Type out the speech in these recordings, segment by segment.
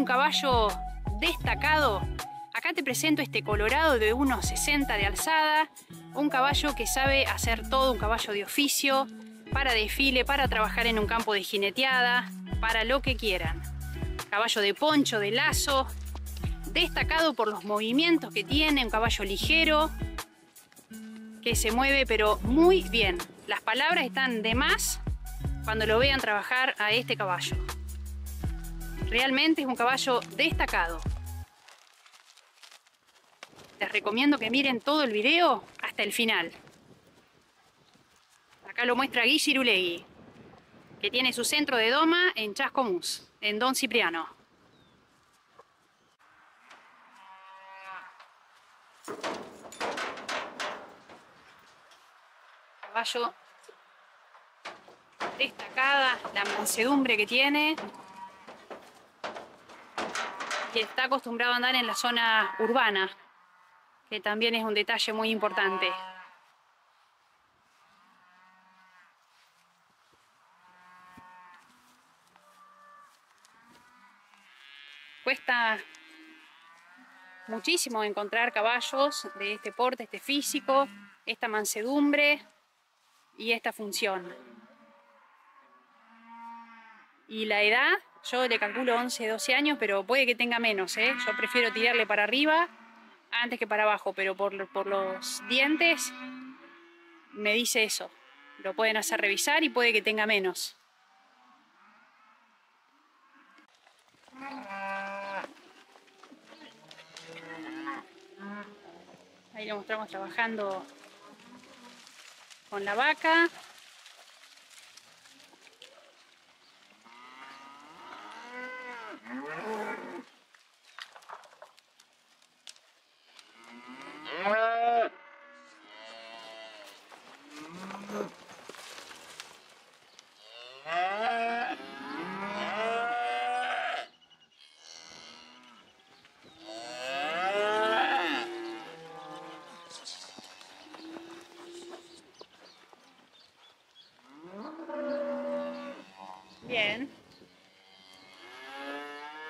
un caballo destacado, acá te presento este colorado de unos 60 de alzada, un caballo que sabe hacer todo, un caballo de oficio, para desfile, para trabajar en un campo de jineteada, para lo que quieran. Caballo de poncho, de lazo, destacado por los movimientos que tiene, un caballo ligero, que se mueve pero muy bien. Las palabras están de más cuando lo vean trabajar a este caballo. Realmente es un caballo destacado. Les recomiendo que miren todo el video hasta el final. Acá lo muestra Cirulegui, que tiene su centro de doma en Chascomús, en Don Cipriano. Caballo destacada, la mansedumbre que tiene. Y está acostumbrado a andar en la zona urbana, que también es un detalle muy importante. Cuesta muchísimo encontrar caballos de este porte, este físico, esta mansedumbre y esta función. Y la edad, yo le calculo 11, 12 años, pero puede que tenga menos, ¿eh? Yo prefiero tirarle para arriba antes que para abajo, pero por, por los dientes me dice eso. Lo pueden hacer revisar y puede que tenga menos. Ahí lo mostramos trabajando con la vaca. Bien.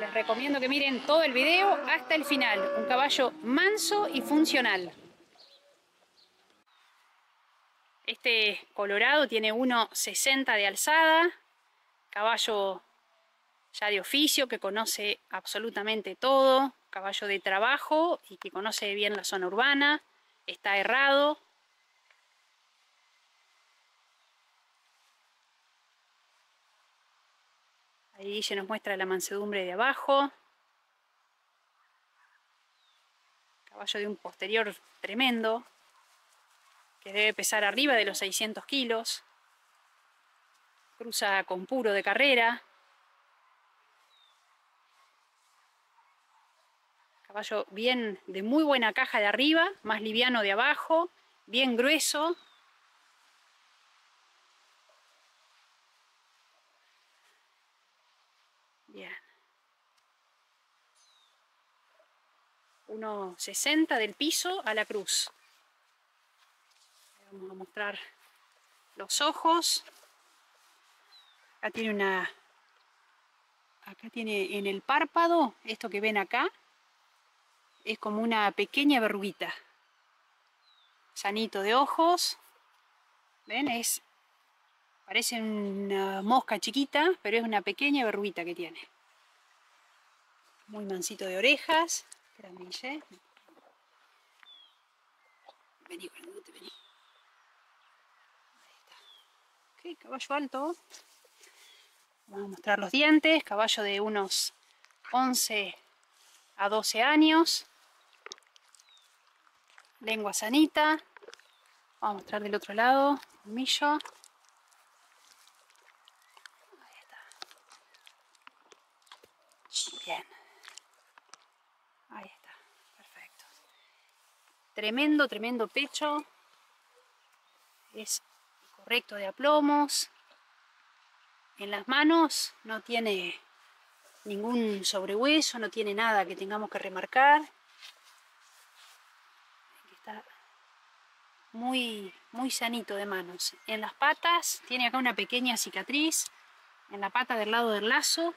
Les recomiendo que miren todo el video hasta el final. Un caballo manso y funcional. Este colorado tiene 1,60 de alzada. Caballo ya de oficio que conoce absolutamente todo. Caballo de trabajo y que conoce bien la zona urbana. Está errado, Ahí se nos muestra la mansedumbre de abajo. Caballo de un posterior tremendo, que debe pesar arriba de los 600 kilos. Cruza con puro de carrera. Caballo bien de muy buena caja de arriba, más liviano de abajo, bien grueso, Bien. 1,60 del piso a la cruz. Vamos a mostrar los ojos. Acá tiene una... Acá tiene en el párpado, esto que ven acá, es como una pequeña verruguita. Sanito de ojos. ¿Ven? Es Parece una mosca chiquita, pero es una pequeña verruguita que tiene. Muy mansito de orejas. Espérame, Guille. Vení, vení. Ahí está. Ok, caballo alto. Vamos a mostrar los dientes. Caballo de unos 11 a 12 años. Lengua sanita. Vamos a mostrar del otro lado. Millo. Bien. Ahí está. Perfecto. Tremendo, tremendo pecho. Es correcto de aplomos. En las manos no tiene ningún sobrehueso, no tiene nada que tengamos que remarcar. Está muy, muy sanito de manos. En las patas tiene acá una pequeña cicatriz en la pata del lado del lazo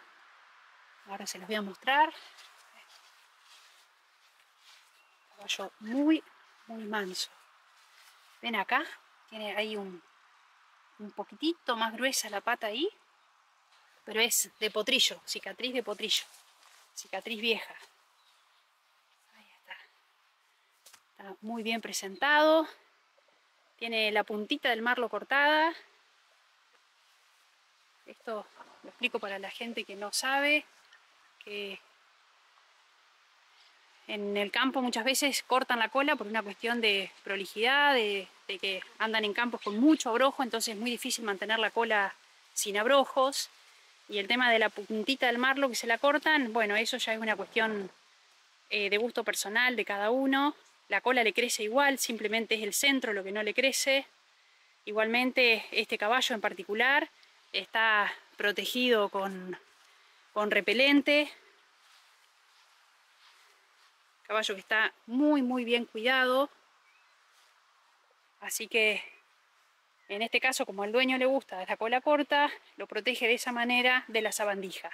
Ahora se los voy a mostrar. Caballo muy, muy manso. Ven acá, tiene ahí un, un poquitito más gruesa la pata ahí, pero es de potrillo, cicatriz de potrillo, cicatriz vieja. Ahí está. Está muy bien presentado. Tiene la puntita del marlo cortada. Esto lo explico para la gente que no sabe, que en el campo muchas veces cortan la cola por una cuestión de prolijidad, de, que andan en campos con mucho abrojo, entonces es muy difícil mantener la cola sin abrojos. Y el tema de la puntita del marlo que se la cortan, bueno, eso ya es una cuestión eh, de gusto personal de cada uno. La cola le crece igual, simplemente es el centro lo que no le crece. Igualmente este caballo en particular está protegido con, con repelente, Caballo que está muy muy bien cuidado. Así que en este caso, como al dueño le gusta la cola corta, lo protege de esa manera de la sabandija.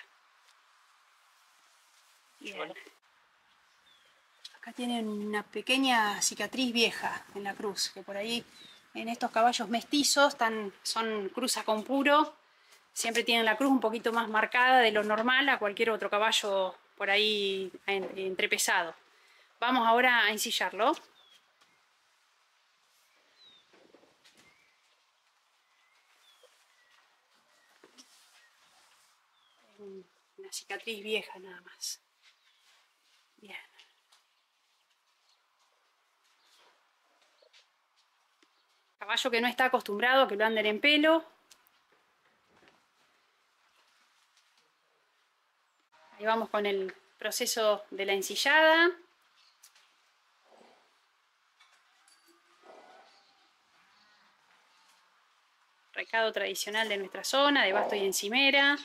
Acá tienen una pequeña cicatriz vieja en la cruz, que por ahí en estos caballos mestizos son cruza con puro, siempre tienen la cruz un poquito más marcada de lo normal a cualquier otro caballo por ahí entrepesado. Vamos ahora a ensillarlo. Una cicatriz vieja nada más. Bien. Caballo que no está acostumbrado a que lo anden en pelo. Ahí vamos con el proceso de la ensillada. Recado tradicional de nuestra zona, de basto y encimera.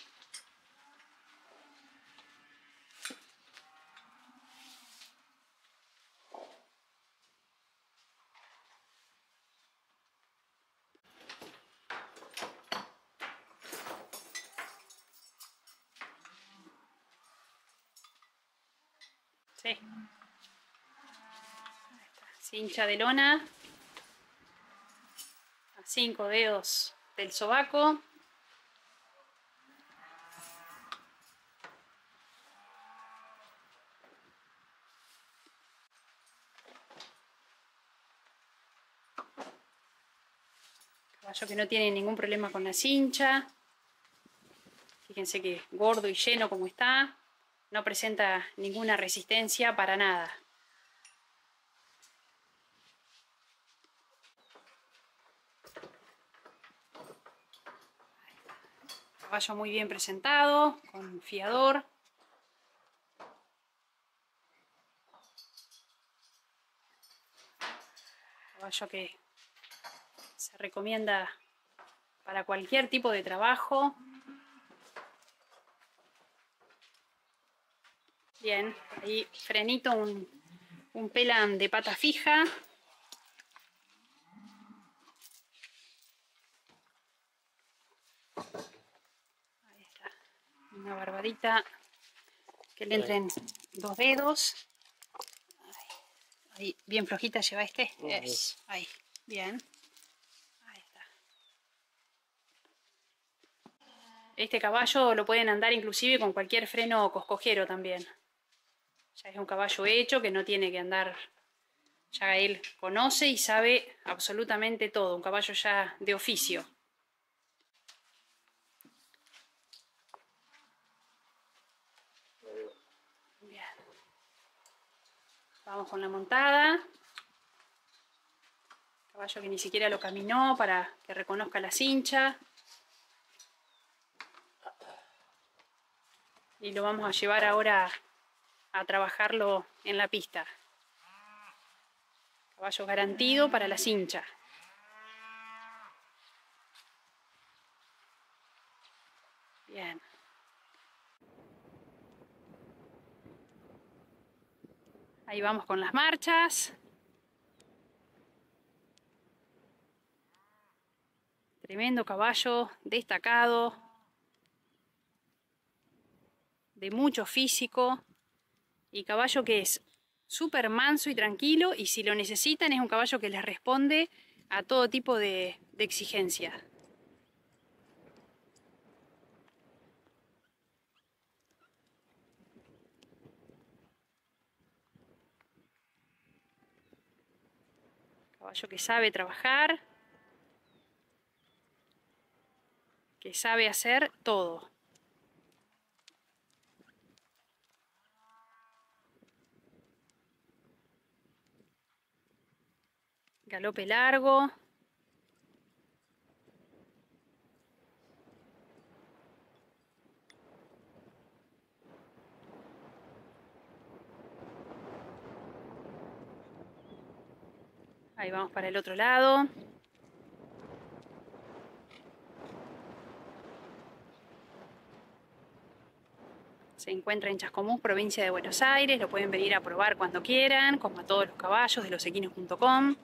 Sí. Cincha de lona. A cinco dedos del sobaco. Caballo que no tiene ningún problema con la cincha. Fíjense que gordo y lleno como está. No presenta ninguna resistencia para nada. Caballo muy bien presentado, con fiador. Caballo que se recomienda para cualquier tipo de trabajo. Bien, ahí frenito, un, un pelan de pata fija. Una barbadita que le entren dos dedos. Ahí, bien flojita lleva este. Ahí, bien. Ahí está. Este caballo lo pueden andar inclusive con cualquier freno coscojero también. Ya es un caballo hecho que no tiene que andar ya él conoce y sabe absolutamente todo, un caballo ya de oficio. Vamos con la montada. Caballo que ni siquiera lo caminó para que reconozca la cincha. Y lo vamos a llevar ahora a trabajarlo en la pista. Caballo garantido para la cincha. Bien. Ahí vamos con las marchas. Tremendo caballo, destacado. de mucho físico y caballo que es súper manso y tranquilo y si lo necesitan es un caballo que les responde a todo tipo de, de exigencia. Caballo que sabe trabajar, que sabe hacer todo. Galope largo. Ahí vamos para el otro lado. Se encuentra en Chascomús, provincia de Buenos Aires. Lo pueden venir a probar cuando quieran, como a todos los caballos de losequinos.com.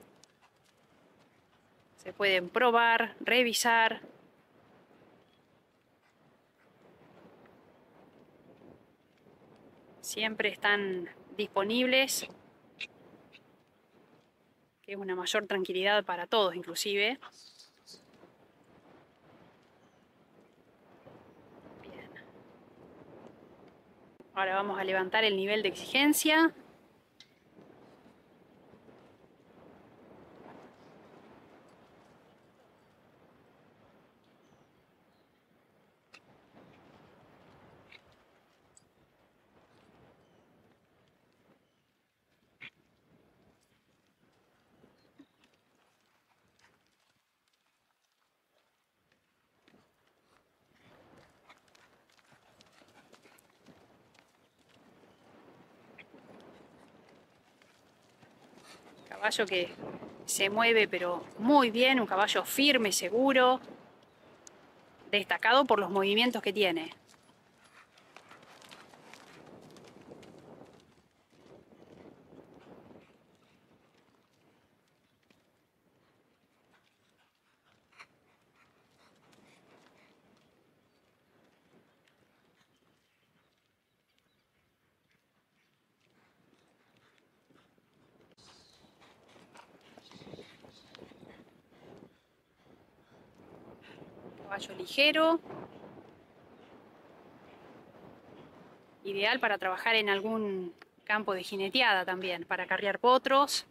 Se pueden probar, revisar. Siempre están disponibles que es una mayor tranquilidad para todos inclusive. Bien. Ahora vamos a levantar el nivel de exigencia. Caballo que se mueve pero muy bien, un caballo firme, seguro, destacado por los movimientos que tiene. Caballo ligero. Ideal para trabajar en algún campo de jineteada también, para carrear potros.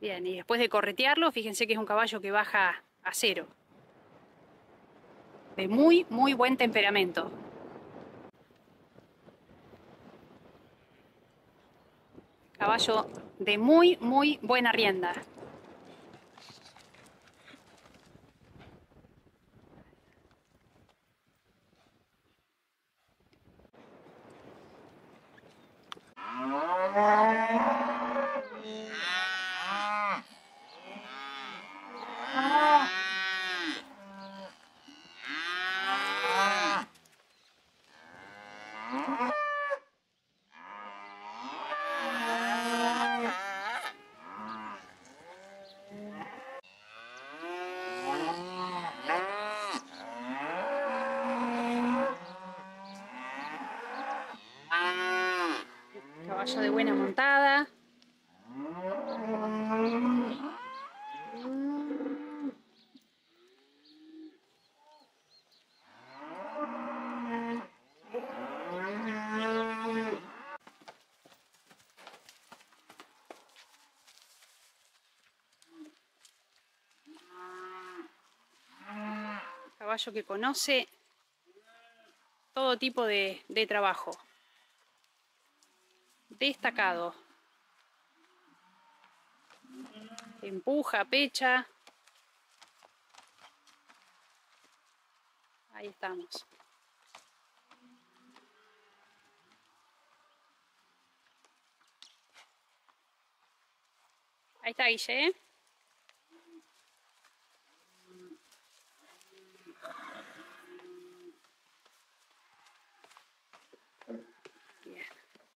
Bien, y después de corretearlo, fíjense que es un caballo que baja a cero. De muy, muy buen temperamento. Caballo de muy, muy buena rienda. De buena montada. Caballo que conoce todo tipo de, trabajo destacado. Empuja, pecha. Ahí estamos. Ahí está Guille. ¿eh?